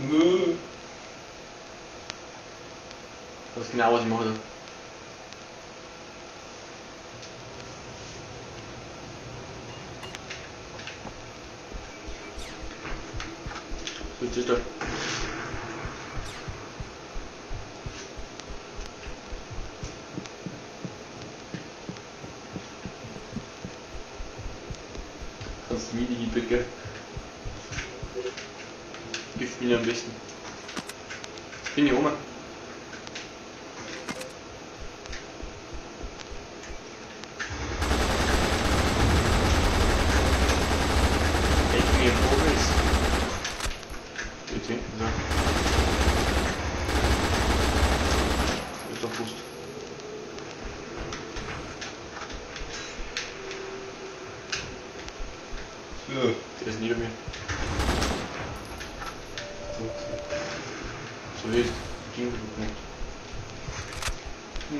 Nö. Das ist genau was ich mache. Jetzt ist. Kannst du mir die Bücke? Gibt mir am besten. Bin So ist. Ging gut nicht.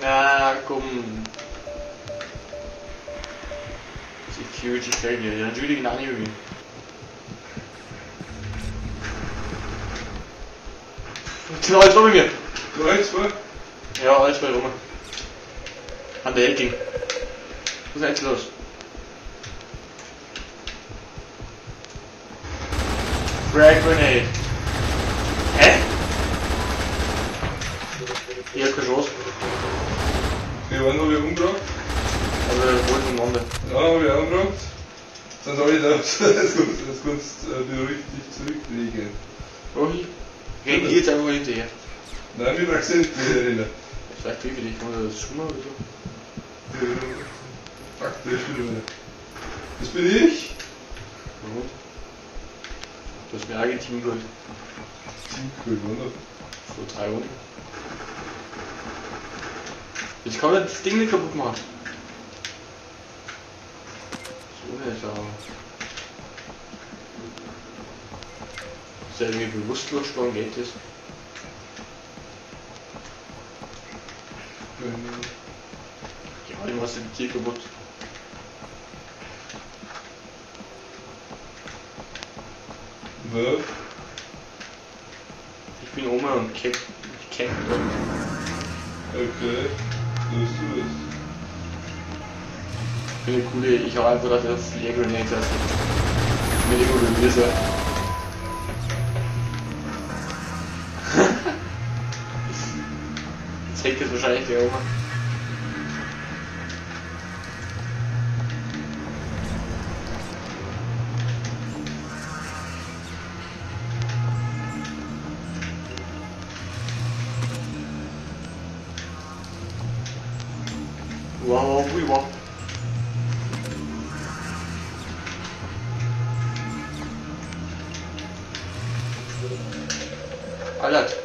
Na komm. Security Failure. Ja, natürlich genau neben mir. Genau, jetzt war bei mir. so. Drei, zwei. Ja, alles bei rum. An der Hacking. Was ist jetzt los? Frag Grenade. Hä? Ich hab keine Chance. Die waren habe ich umgebracht. Aber wir wollten einander. Ja, habe ich auch umgebracht. Sind alle da. Das kannst kannst äh, du richtig zurücklegen. Rohi? Renn ich jetzt einfach hinterher. Nein, wir wachsen nicht mehr erinnern. Vielleicht wie vielleicht kann das Schummer oder so. Faktisch wieder. Das bin ich. Gut. Du hast mir Argentin geholt. Cool, oder? Vor drei Runden. Jetzt kann das Ding nicht kaputt machen. So nicht, aber. Ist ja irgendwie bewusstlos schon geht das. Ja, ich machst du die Tier kaputt. Ich bin Oma und Cap Cap. Okay. So ist du es. Ich hau einfach da das Air Grenade das. Mit mir so. Jetzt hängt es wahrscheinlich der Oma. Wow, wow. Alert.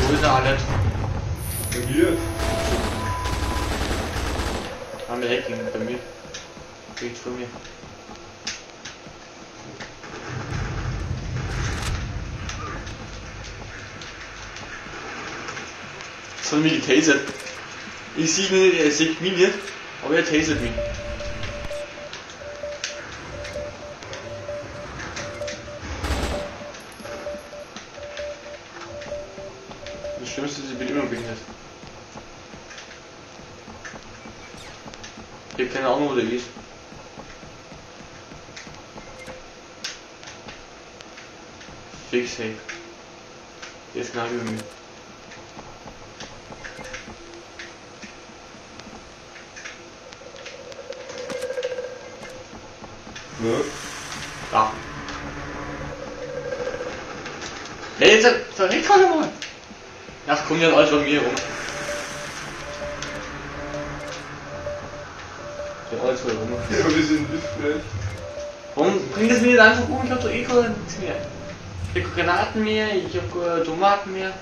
Wo ist der Alert? Bei mir? Haben wir Hacking bei mir. Rechts von mir. Hat mich getasert. Ich sehe ihn er sieht mich nicht, aber er tasert mich. Das Schlimmste ist, ich bin immer behindert. Ich hab keine Ahnung, wo der ist. Fix, hey. Der ist genau über mir. Was? Da. Hey, jetzt verreckt gerade mal. Ach, komm ja alles von mir rum. Der alles voll rum. Ja, wir sind nicht vielleicht. Warum bringt das mir nicht einfach um? Ich hab doch eh keine nichts mehr. Ich hab Granaten mehr, ich hab Tomaten mehr.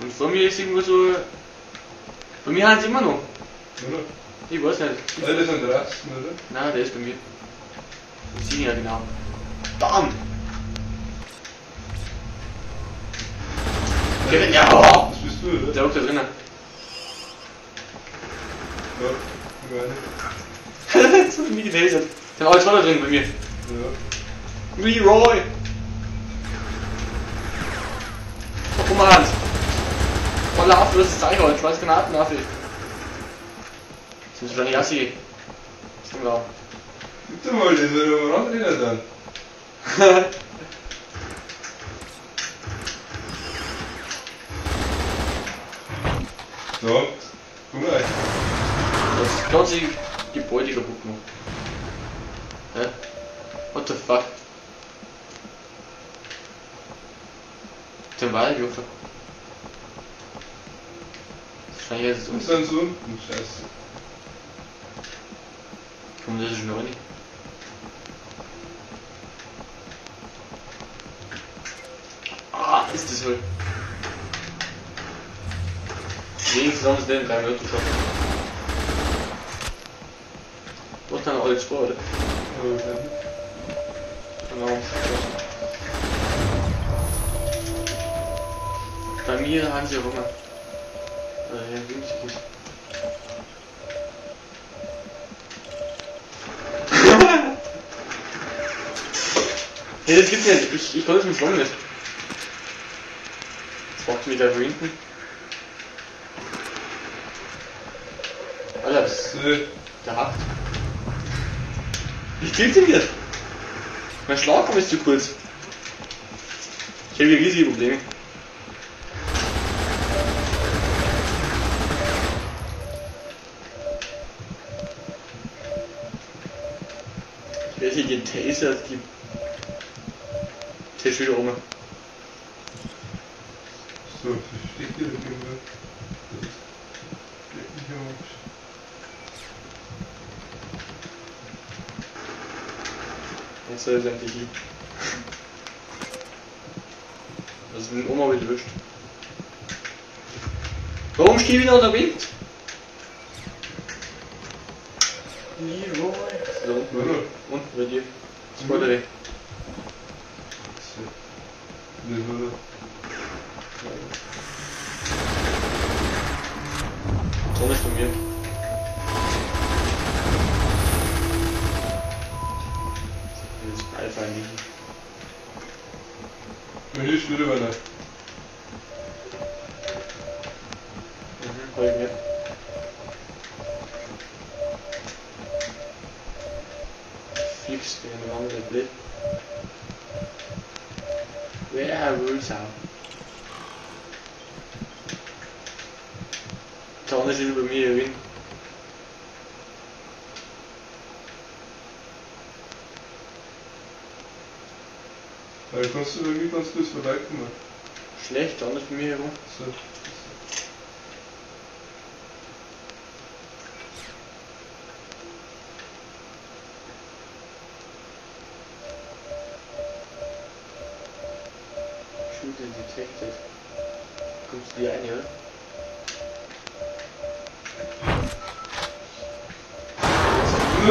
Und vor mir ist irgendwo so. Bei mir haben sie immer noch. Oder? Ich weiß nicht. Alle sind Rasten, oder? Nein, der ist bei mir. Ich sehe ihn ja genau. Bam! Kevin, ja! Das bist du, oder? Der hockt da drinnen. Ja. Ich meine. das ist mir getasert. Da war jetzt weiter drin bei mir. Ja. Leroy! Oh, Hand. Voller Affe, das ist Zeichholz, schmeiß Granaten auf. Das muss schon ist genau. Gib dir mal wir mal ranrennen dann. So, guck mal. Das ganze Gebäude kaputt gemacht. Hä? What the fuck? Den Wald. Wahrscheinlich jetzt Und uns. dann so unten, scheiße. Komm, das ist schon rein. Ah, ist das wohl. Wenigstens haben sie den drei Minuten geschafft. Was dann alles vor, wahrscheinlich. Genau. Bei mir haben sie Hunger. Äh, ja, günstig ist. hey, das gibt's nicht. Ich, ich konnte es mit Schwung nicht. Das macht mich da hinten. Alter, das, So, der hackt. Ich krieg den nicht. Mein Schlagarm ist zu kurz. Ich habe hier riesige Probleme. Ich werde hier getasert, die Tisch wieder rum. so, ich steck hier irgendwo. Das Leck mich Arsch. Jetzt soll es endlich liegen. Das ist mit Oma wieder erwischt. Warum steht wieder unter Wind? Leroy. Der. So. Das bei mir. Das ist Alpha liegen. da. Hier ist wieder einer. Mhm, hab ich. Haben einen anderen Blick. Wer will es haben? Der andere ist bei mir drin. Weil kannst du irgendwie du das verleiten. Schlecht, andere ist bei mir herum. So. Shooter detected. Kommst du die ein, oder?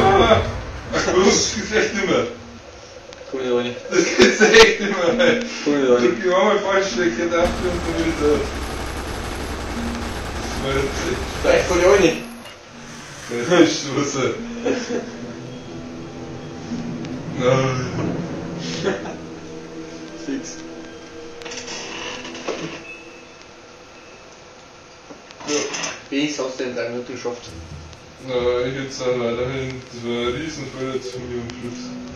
Ah, das geht echt nicht mehr. Komm nicht rein. Das geht echt nicht mehr. ey. Komm nicht Drück rein. die einmal falsch weg, geht ab und. Das jetzt echt. Vielleicht komm ich rein. Ja, Stoße. Nein. Fix. Ja. In drei Minuten geschafft. Na, ich jetzt dann weiterhin. Das war ein Riesenfehler von am Schluss.